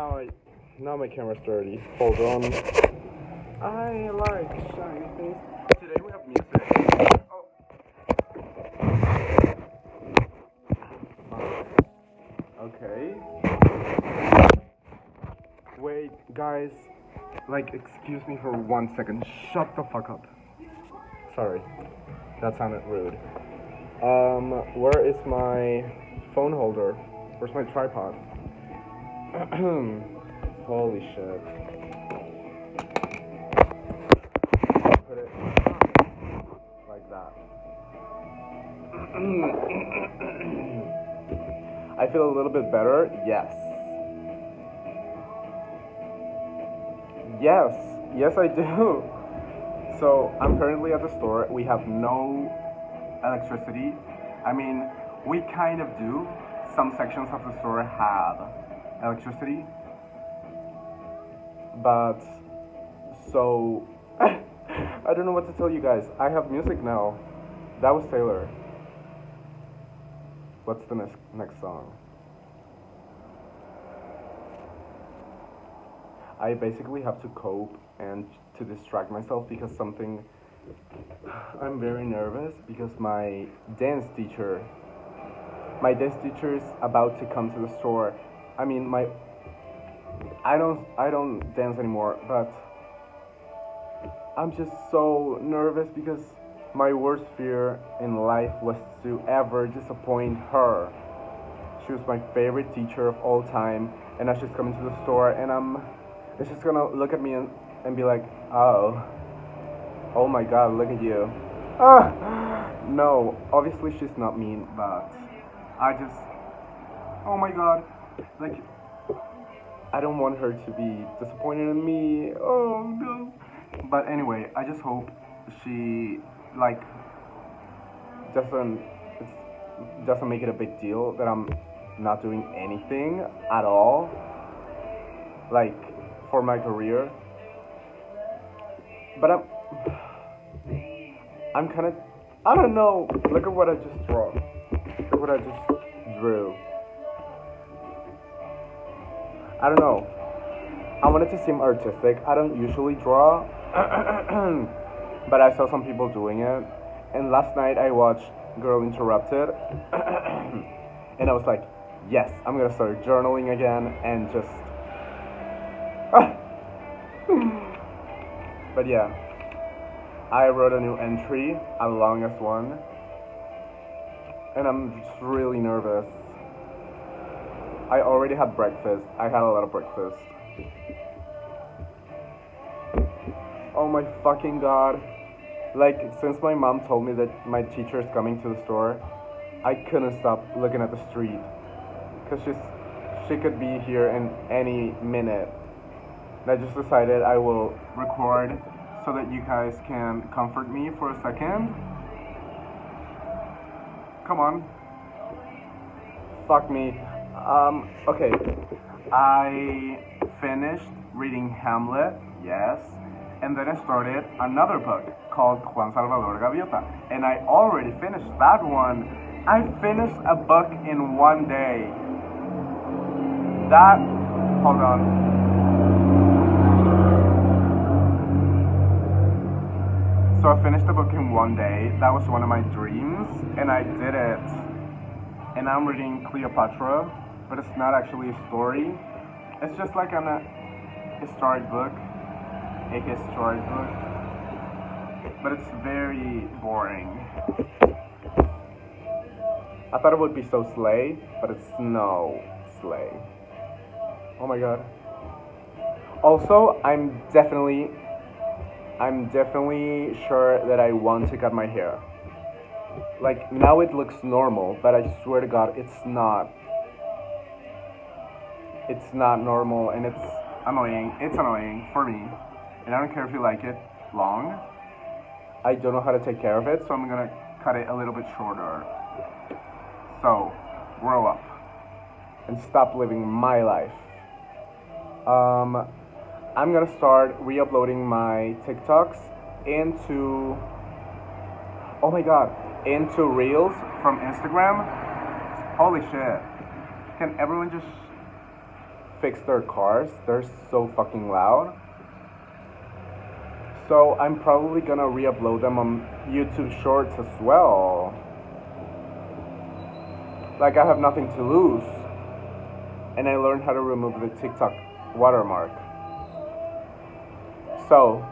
now I now my camera's dirty. Hold on. I like shiny things. Today we have music. Oh. Okay. Wait, guys. Like, excuse me for one second. Shut the fuck up. Sorry. That sounded rude. Um, where is my phone holder? Where's my tripod? Holy shit. Put it like that. I feel a little bit better. Yes. Yes. Yes, I do. So, I'm currently at the store. We have no electricity. I mean, we kind of do. Some sections of the store have electricity. But, so, I don't know what to tell you guys. I have music now. That was Taylor. What's the next next song? I basically have to cope and to distract myself because something I'm very nervous because my dance teacher my dance teacher is about to come to the store. I mean my I don't I don't dance anymore, but I'm just so nervous because my worst fear in life was to ever disappoint her. She was my favorite teacher of all time, and now she's coming to the store, and I'm, and she's gonna look at me and, and be like, oh, oh my god, look at you. Ah, no, obviously she's not mean, but I just, oh my god, like, I don't want her to be disappointed in me. Oh no. But anyway, I just hope she like doesn't doesn't make it a big deal that I'm not doing anything at all. Like for my career. But I'm I'm kind of I don't know. Look at what I just drew look at what I just drew I don't know I wanted to seem artistic I don't usually draw but I saw some people doing it. And last night I watched Girl Interrupted, and I was like, yes, I'm gonna start journaling again and just. but yeah, I wrote a new entry, a longest one, and I'm just really nervous. I already had breakfast. I had a lot of breakfast. Oh my fucking god. Like, since my mom told me that my teacher is coming to the store, I couldn't stop looking at the street. Because she's, she could be here in any minute. And I just decided I will record so that you guys can comfort me for a second. Come on. Fuck me. Um, okay. I finished reading Hamlet, yes and then I started another book called Juan Salvador Gaviota, and I already finished that one. I finished a book in one day. That, hold on. So I finished the book in one day. That was one of my dreams, and I did it. And I'm reading Cleopatra, but it's not actually a story. It's just like an, a historic book a historic book, but it's very boring. I thought it would be so slay, but it's no slay. Oh my god. Also, I'm definitely, I'm definitely sure that I want to cut my hair. Like, now it looks normal, but I swear to god, it's not. It's not normal, and it's annoying. It's annoying for me and I don't care if you like it long. I don't know how to take care of it, so I'm gonna cut it a little bit shorter. So, grow up and stop living my life. Um, I'm gonna start re-uploading my TikToks into oh my god into Reels from Instagram. Holy shit! Can everyone just fix their cars. They're so fucking loud. So I'm probably gonna re-upload them on YouTube Shorts as well. Like I have nothing to lose. And I learned how to remove the TikTok watermark. So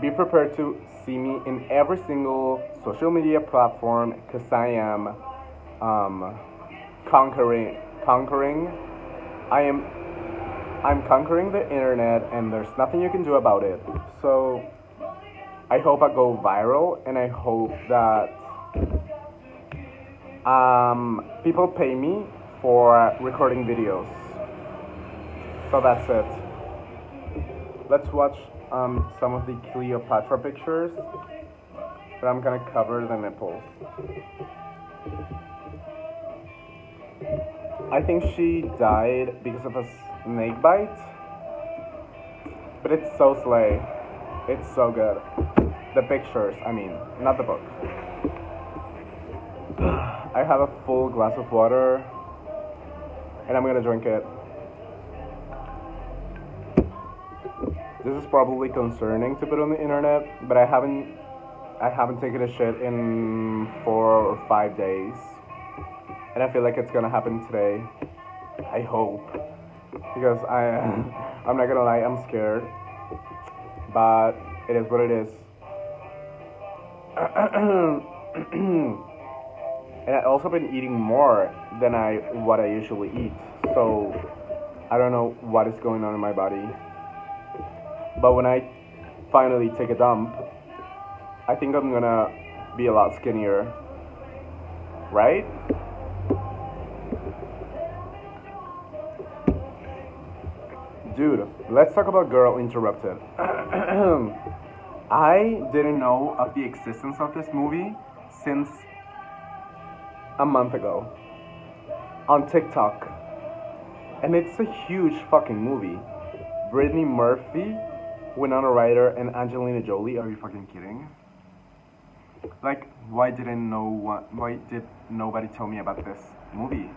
be prepared to see me in every single social media platform because I am um, conquering conquering I am I'm conquering the internet and there's nothing you can do about it. So I hope I go viral and I hope that um, people pay me for recording videos. So that's it. Let's watch um, some of the Cleopatra pictures, but I'm gonna cover the nipples. I think she died because of a snake bite, but it's so slay. It's so good. The pictures, I mean, not the book. I have a full glass of water, and I'm gonna drink it. This is probably concerning to put on the internet, but I haven't I haven't taken a shit in four or five days. And I feel like it's gonna happen today. I hope. Because I I'm not gonna lie, I'm scared. But it is what it is. and I also been eating more than I what I usually eat. So I don't know what is going on in my body. But when I finally take a dump, I think I'm gonna be a lot skinnier. Right? Dude, let's talk about Girl Interrupted. I didn't know of the existence of this movie since a month ago on TikTok. And it's a huge fucking movie. Brittany Murphy Winona Ryder and Angelina Jolie. Are you fucking kidding? Like, why didn't no one? Why did nobody tell me about this movie?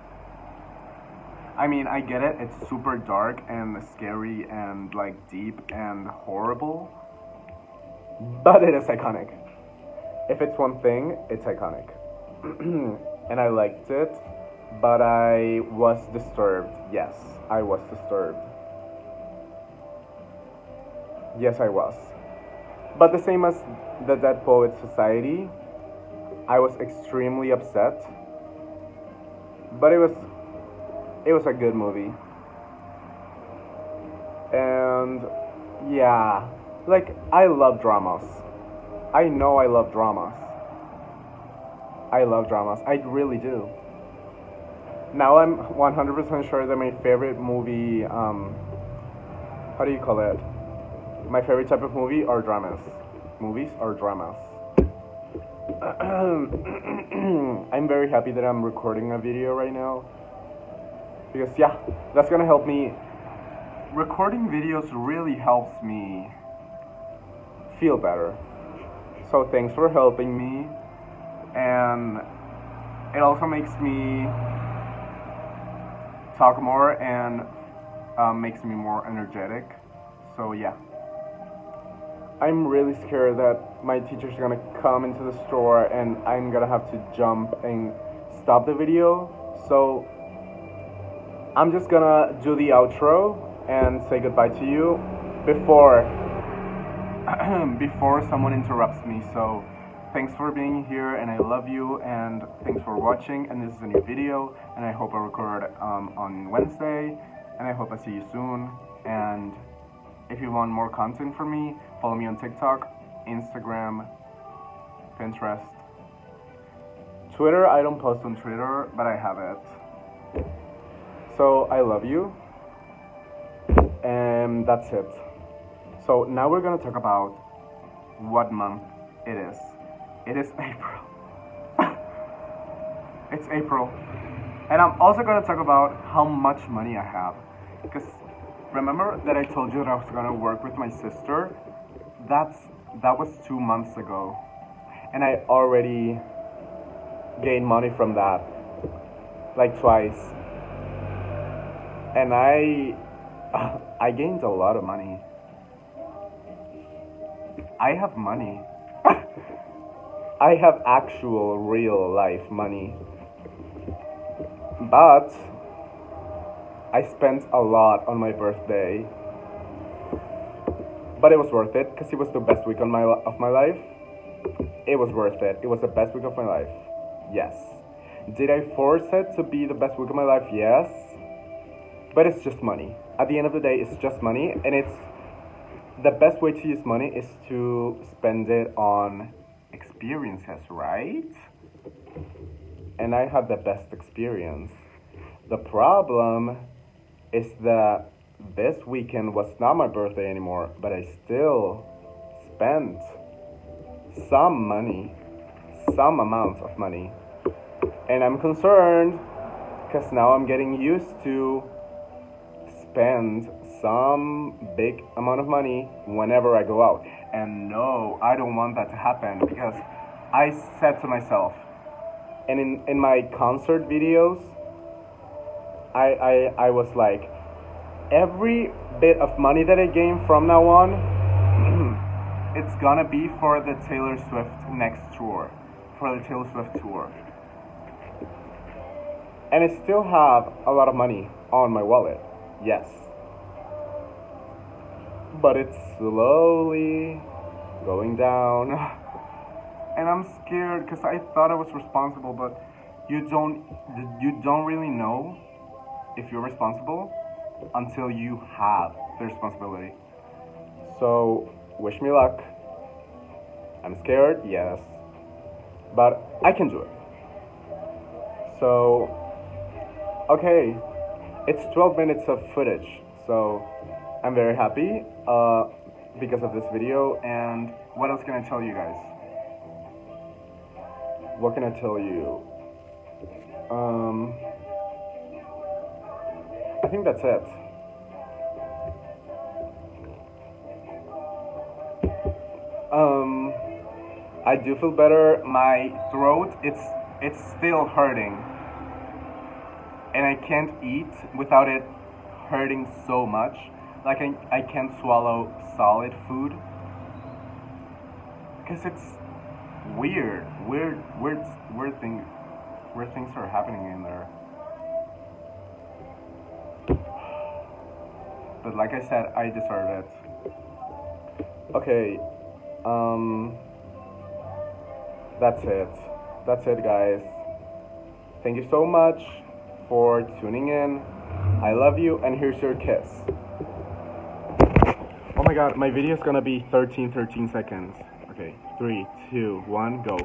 I mean, I get it. It's super dark and scary and like deep and horrible, but it is iconic. If it's one thing, it's iconic, and I liked it. But I was disturbed. Yes, I was disturbed. Yes, I was. But the same as the Dead Poets Society, I was extremely upset. But it was it was a good movie. And yeah, like I love dramas. I know I love dramas. I love dramas. I really do. Now I'm 100% sure that my favorite movie um how do you call it? my favorite type of movie are dramas. Movies are dramas. I'm very happy that I'm recording a video right now. Because, yeah, that's gonna help me. Recording videos really helps me feel better. So, thanks for helping me. And it also makes me talk more and um, makes me more energetic. So, yeah. I'm really scared that my teacher's gonna come into the store and I'm gonna have to jump and stop the video. So I'm just gonna do the outro and say goodbye to you before before someone interrupts me. So thanks for being here and I love you and thanks for watching and this is a new video and I hope I record um, on Wednesday and I hope I see you soon and if you want more content from me, follow me on TikTok, Instagram, Pinterest. Twitter, I don't post on Twitter, but I have it. So I love you. And that's it. So now we're gonna talk about what month it is. It is April. it's April. And I'm also gonna talk about how much money I have. Because remember that I told you that I was gonna work with my sister? That's that was two months ago. And I already gained money from that. like twice. And I I gained a lot of money. I have money. I have actual real life money. But I spent a lot on my birthday. But it was worth it because it was the best week on my of my life. It was worth it. It was the best week of my life. Yes. Did I force it to be the best week of my life? Yes. But it's just money. At the end of the day, it's just money and it's the best way to use money is to spend it on experiences, right? And I had the best experience. The problem is that this weekend was not my birthday anymore, but I still spent some money, some amount of money. And I'm concerned because now I'm getting used to spend some big amount of money whenever I go out. And no, I don't want that to happen because I said to myself, and in, in my concert videos, I, I, I was like, every bit of money that I gain from now on, it's gonna be for the Taylor Swift next tour, for the Taylor Swift tour. And I still have a lot of money on my wallet, yes but it's slowly going down. And I'm scared because I thought I was responsible, but you don't you don't really know if you're responsible until you have the responsibility. So wish me luck. I'm scared, yes, but I can do it. So okay, it's 12 minutes of footage, so I'm very happy uh, because of this video. And what else can I tell you guys? What can I tell you? Um, I think that's it. Um, I do feel better. My throat, it's it's still hurting, and I can't eat without it hurting so much. Like I, I can't swallow solid food. Cause it's weird, weird, weird, weird thing, weird things are happening in there. But like I said, I deserve it. Okay, um, that's it. That's it, guys. Thank you so much for tuning in. I love you, and here's your kiss. Oh my god, my video is gonna be 13, 13 seconds. Okay, three, two, one, go.